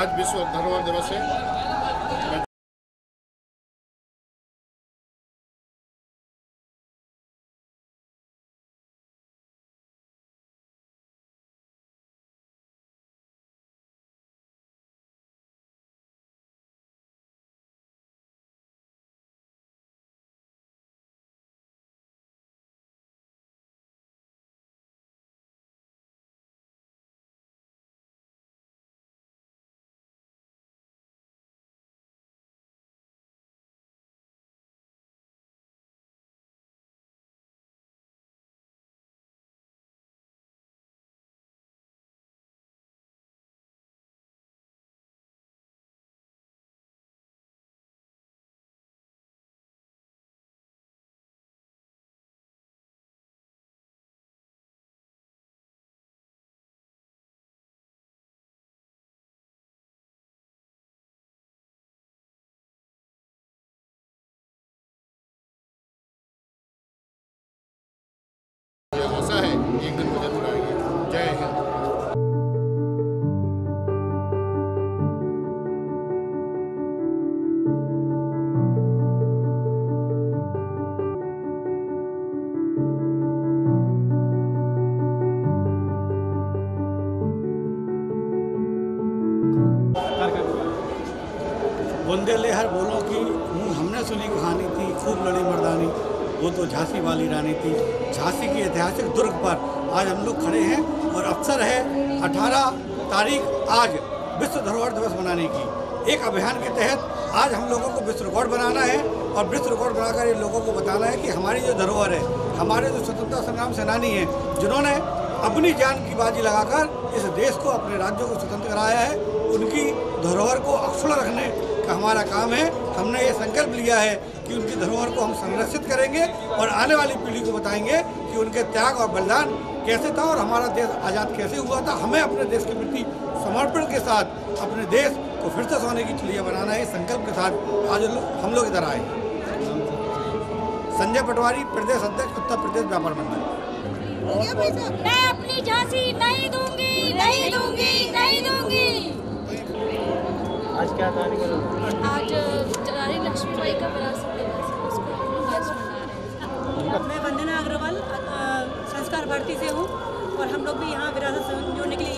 आज विश्व धरोहर दिवस है बुंदे हर बोलों की हमने सुनी कहानी थी, खूब लड़ी मर्दानी, वो तो झांसी वाली रानी थी। झांसी की ऐतिहासिक दुर्ग पर आज हम लोग खड़े हैं और अवसर है 18 तारीख आज विश्व धरोहर दिवस मनाने की। एक अभियान के तहत आज हम लोगों को विश्व रिकॉर्ड बनाना है और विश्व रिकॉर्ड बनाकर ये लोगों को बताना है कि हमारी जो धरोहर है, हमारे जो स्वतंत्रता संग्राम सेनानी हैं, जिन्होंने अपनी जान की बाजी लगाकर इस देश को, अपने राज्यों को स्वतंत्र कराया है। उनकी धरोहर को अक्षुण रखने का हमारा काम है। हमने ये संकल्प लिया है कि उनकी धरोहर को हम संरक्षित करेंगे और आने वाली पीढ़ी को बताएँगे कि उनके त्याग और बलिदान कैसे था और हमारा देश आज़ाद कैसे हुआ था। हमें अपने देश के प्रति समर्पण के साथ, अपने देश को फिर से सोने की चिड़िया बनाना है। संकल्प के साथ आज हम लोग इधर आए संजय पटवारी, प्रदेश अध्यक्ष, उत्तर प्रदेश व्यापार मंडल। मैं अपनी झांसी नहीं दूँगी नहीं दूँगी नहीं दूँगी। आज क्या आज रानी लक्ष्मीबाई का विरासत दिवस है उसको हम आज मना रहे हैं। मैं वंदना अग्रवाल संस्कार भारती से हूँ और हम लोग भी यहाँ विरासत जो के